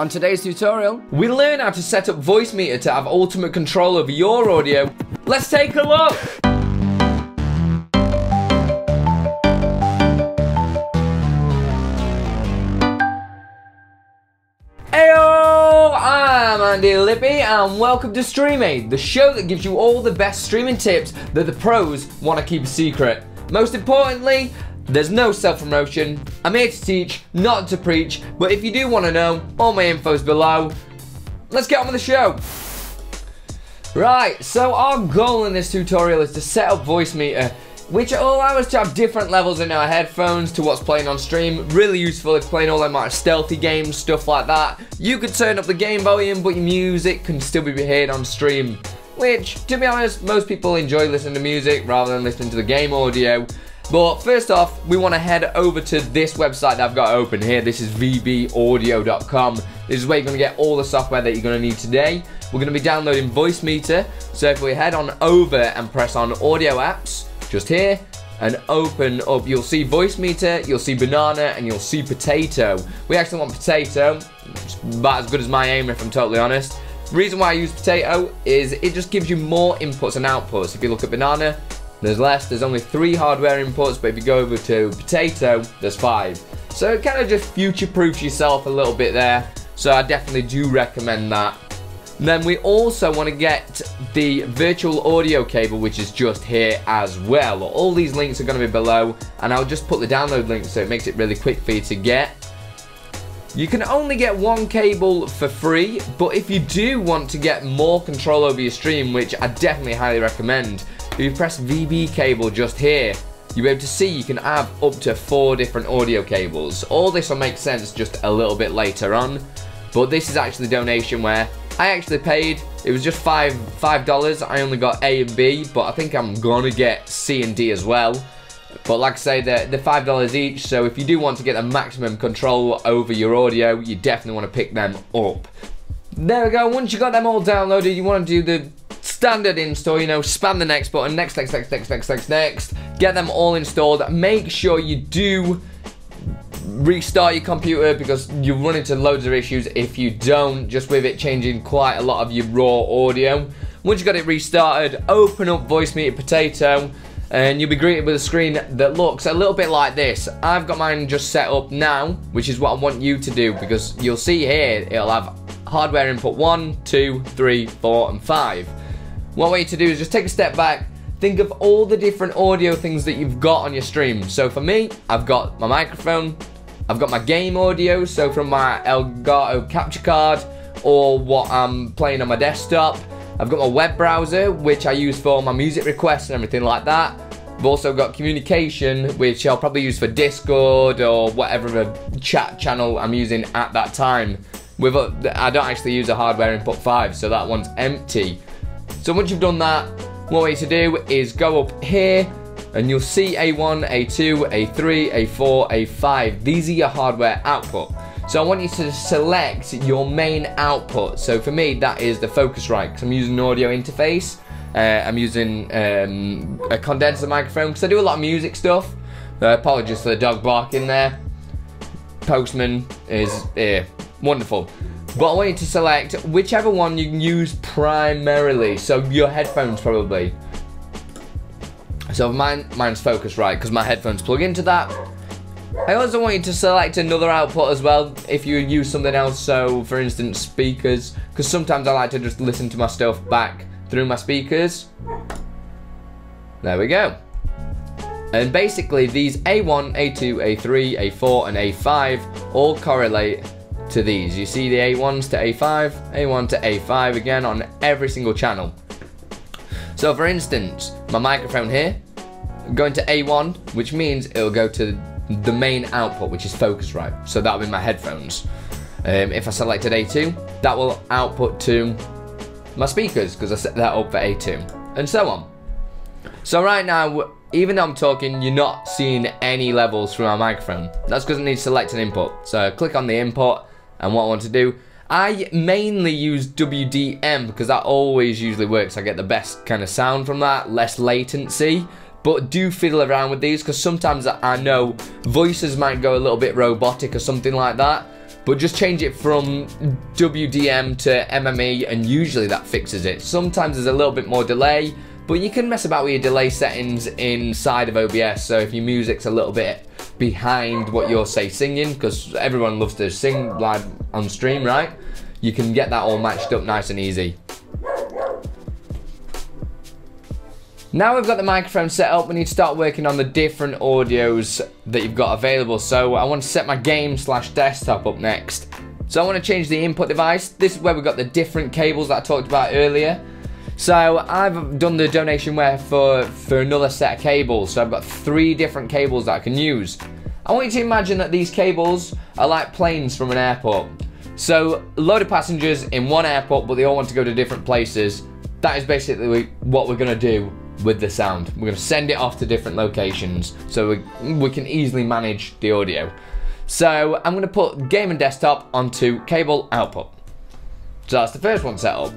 On today's tutorial, we learn how to set up Voicemeeter to have ultimate control over your audio. Let's take a look! Heyo! I'm Andilippi and welcome to Streamade, the show that gives you all the best streaming tips that the pros want to keep a secret. Most importantly, there's no self-promotion. I'm here to teach, not to preach, but if you do want to know, all my info's below. Let's get on with the show. Right, so our goal in this tutorial is to set up Voicemeeter, which will allow us to have different levels in our headphones to what's playing on stream. Really useful if playing all that like stealthy games, stuff like that. You could turn up the game volume, but your music can still be heard on stream. Which, to be honest, most people enjoy listening to music rather than listening to the game audio. But first off, we want to head over to this website that I've got open here. This is vbaudio.com. This is where you're going to get all the software that you're going to need today. We're going to be downloading Voicemeeter. So if we head on over and press on Audio Apps, just here, and open up, you'll see Voicemeeter, you'll see Banana, and you'll see Potato. We actually want Potato. It's about as good as my aim, if I'm totally honest. Reason why I use Potato is it just gives you more inputs and outputs. If you look at Banana, there's less, there's only three hardware inputs, but if you go over to Potato, there's five. So it kind of just future-proofs yourself a little bit there. So I definitely do recommend that. then we also want to get the virtual audio cable, which is just here as well. All these links are going to be below, and I'll just put the download link so it makes it really quick for you to get. You can only get one cable for free, but if you do want to get more control over your stream, which I definitely highly recommend, if you press VB cable just here, you'll be able to see you can have up to four different audio cables. All this will make sense just a little bit later on, but this is actually donationware I actually paid, it was just five five dollars. I only got A and B, but I think I'm gonna get C and D as well. But like I say, they're, they're five dollars each, so if you do want to get the maximum control over your audio, you definitely want to pick them up. There we go, once you got them all downloaded, you want to do the standard install, you know, spam the next button, next, next, next, next, next, next, next, get them all installed. Make sure you do restart your computer because you run into loads of issues if you don't, just with it changing quite a lot of your raw audio. Once you got it restarted, open up Voicemeeter Potato, and you'll be greeted with a screen that looks a little bit like this. I've got mine just set up now, which is what I want you to do because you'll see here it'll have hardware input 1, 2, 3, 4 and 5. What I want you to do is just take a step back, think of all the different audio things that you've got on your stream. So for me, I've got my microphone, I've got my game audio, so from my Elgato capture card, or what I'm playing on my desktop. I've got my web browser, which I use for my music requests and everything like that. I've also got communication, which I'll probably use for Discord or whatever chat channel I'm using at that time. With a, I don't actually use a hardware input 5, so that one's empty. So once you've done that, what we need to do is go up here and you'll see A1, A2, A3, A4, A5. These are your hardware output. So I want you to select your main output. So for me, that is the Focusrite because I'm using an audio interface. Uh, I'm using um, a condenser microphone because I do a lot of music stuff. Uh, apologies for the dog barking there. Postman is here. Wonderful. But I want you to select whichever one you can use primarily. So your headphones probably. So mine, mine's Focusrite because my headphones plug into that. I also want you to select another output as well if you use something else. So for instance, speakers. Because sometimes I like to just listen to my stuff back through my speakers. There we go. And basically these A1, A2, A3, A4 and A5 all correlate to these. You see the A1s to A5, A1 to A5 again on every single channel. So for instance, my microphone here, going to A1, which means it'll go to the main output, which is Focusrite. So that'll be my headphones. Um, if I selected A2, that will output to my speakers because I set that up for A2, and so on. So right now, even though I'm talking, you're not seeing any levels through my microphone. That's because it needs select an input. So click on the input, and what I want to do. I mainly use WDM because that always usually works. I get the best kind of sound from that, less latency. But do fiddle around with these because sometimes I know voices might go a little bit robotic or something like that. but just change it from WDM to MME and usually that fixes it. Sometimes there's a little bit more delay, but you can mess about with your delay settings inside of OBS. So if your music's a little bit behind what you're say singing, because everyone loves to sing live on stream, right? You can get that all matched up nice and easy. Now we've got the microphone set up, we need to start working on the different audios that you've got available. So I want to set my game slash desktop up next. So I want to change the input device. This is where we've got the different cables that I talked about earlier. So I've done the donationware for, for another set of cables. So I've got three different cables that I can use. I want you to imagine that these cables are like planes from an airport. So a load of passengers in one airport, but they all want to go to different places. That is basically what we're gonna do with the sound. We're going to send it off to different locations so we, we can easily manage the audio. So I'm going to put game and desktop onto cable output. So that's the first one set up.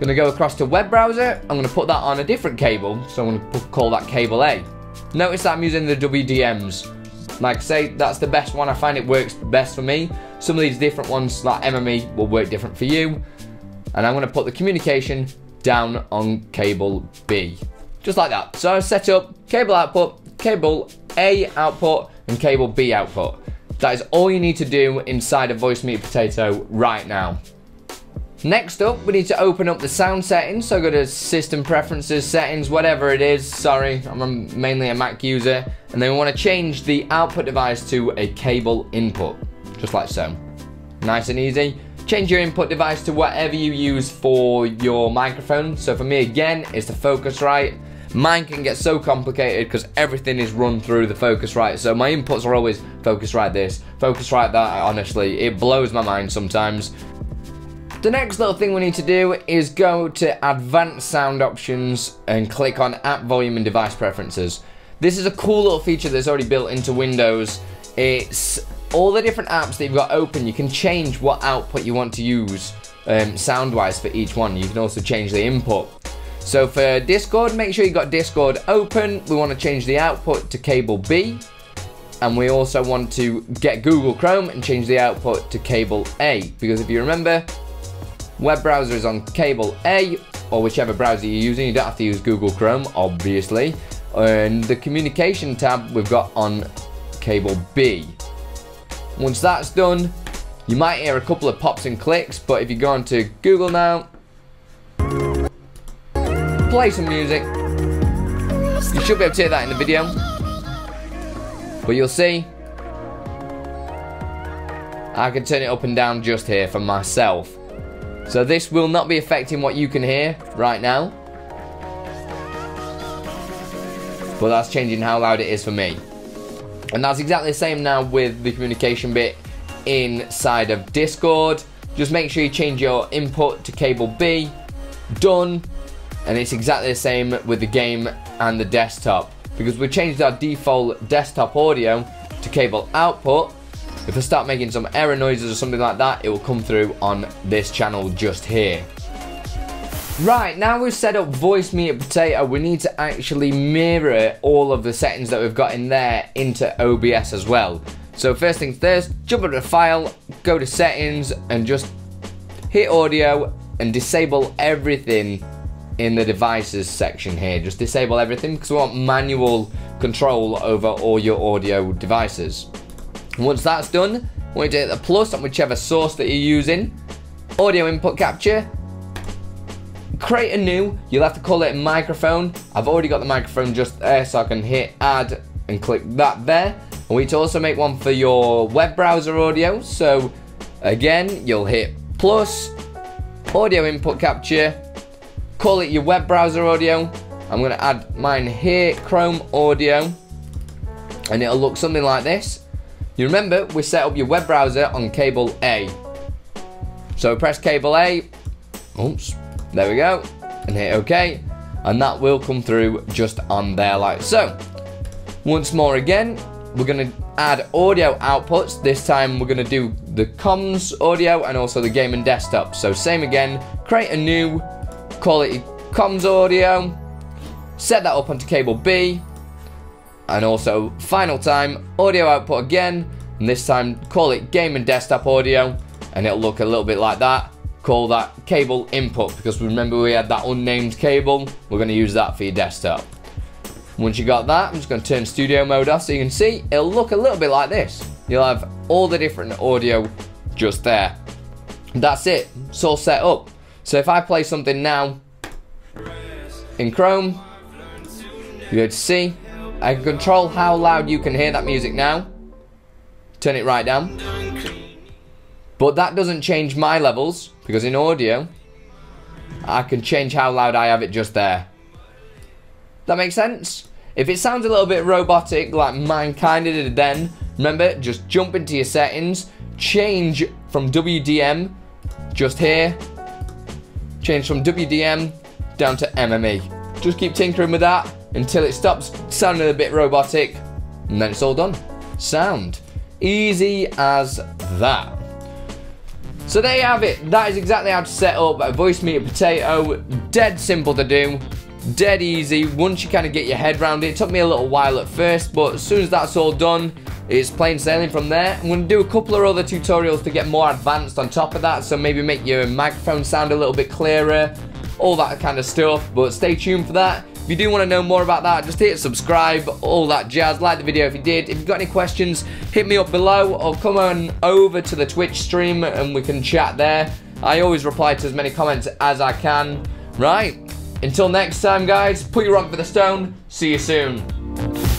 To go across to web browser. I'm to put that on a different cable. So I'm to call that cable A. Notice that I'm using the WDMs. Like I say, that's the best one. I find it works best for me. Some of these different ones, like MME, will work different for you. And I'm to put the communication down on cable B. Just like that. So I set up cable output, cable A output, and cable B output. That is all you need to do inside of Voicemeeter Potato right now. Next up, we need to open up the sound settings. So go to system preferences, settings, whatever it is. Sorry, I'm mainly a Mac user. And then we want to change the output device to a cable input, just like so. Nice and easy. Change your input device to whatever you use for your microphone. So for me, again, it's the Focusrite. Mine can get so complicated because everything is run through the Focusrite. So my inputs are always Focusrite this, Focusrite that. Honestly, it blows my mind sometimes. The next little thing we need to do is go to advanced sound options and click on app volume and device preferences. This is a cool little feature that's already built into Windows. It's all the different apps that you've got open. You can change what output you want to use um, sound wise for each one. You can also change the input. So for Discord, make sure you got Discord open. We want to change the output to cable B. And we also want to get Google Chrome and change the output to cable A. Because if you remember, web browser is on cable A, or whichever browser you're using. You don't have to use Google Chrome, obviously. And the communication tab we've got on cable B. Once that's done, you might hear a couple of pops and clicks, but if you go onto Google now, play some music. You should be able to hear that in the video. But you'll see, I can turn it up and down just here for myself. So this will not be affecting what you can hear right now. But that's changing how loud it is for me. And that's exactly the same now with the communication bit inside of Discord. Just make sure you change your input to cable B. Done and it's exactly the same with the game and the desktop because we changed our default desktop audio to cable output if I start making some error noises or something like that it will come through on this channel just here Right, now we've set up voice Voicemeeter Potato, we need to actually mirror all of the settings that we've got in there into OBS as well. So first things first, jump into the file, go to settings, and just hit audio and disable everything in the devices section here. Just disable everything because we want manual control over all your audio devices. Once that's done, we want to hit the plus on whichever source that you're using. Audio input capture. Create a new, you'll have to call it microphone. I've already got the microphone just there so I can hit add and click that there. And we need to also make one for your web browser audio. So again, you'll hit plus, audio input capture, call it your web browser audio. I'm going to add mine here, Chrome audio, and it'll look something like this. You remember, we set up your web browser on cable A. So press cable A, oops, there we go, and hit OK, and that will come through just on there like so. Once more again, we're going to add audio outputs. This time we're going to do the comms audio and also the game and desktop. So same again, create a new quality comms audio, set that up onto cable B, and also final time, audio output again, And this time, call it game and desktop audio. And it'll look a little bit like that. Call that cable input because remember we had that unnamed cable. We're going to use that for your desktop. Once you got that, I'm just going to turn studio mode off so you can see it'll look a little bit like this. You'll have all the different audio just there. That's it. It's all set up. So if I play something now in Chrome, you're able to see I can control how loud you can hear that music now. Turn it right down. But that doesn't change my levels because in audio, I can change how loud I have it just there. That makes sense? If it sounds a little bit robotic like mine kinda did then, remember, just jump into your settings, change from WDM, just here, change from WDM down to MME. Just keep tinkering with that until it stops sounding a bit robotic, and then it's all done. Sound. Easy as that. So there you have it. That is exactly how to set up a Voicemeeter Potato. Dead simple to do dead easy once you kind of get your head around it. It took me a little while at first, but as soon as that's all done, it's plain sailing from there. I'm going to do a couple of other tutorials to get more advanced on top of that, so maybe make your microphone sound a little bit clearer, all that kind of stuff, but stay tuned for that. If you do want to know more about that, just hit subscribe, all that jazz. Like the video if you did. If you've got any questions, hit me up below or come on over to the Twitch stream and we can chat there. I always reply to as many comments as I can. Right, until next time, guys, put your rock for the stone. See you soon.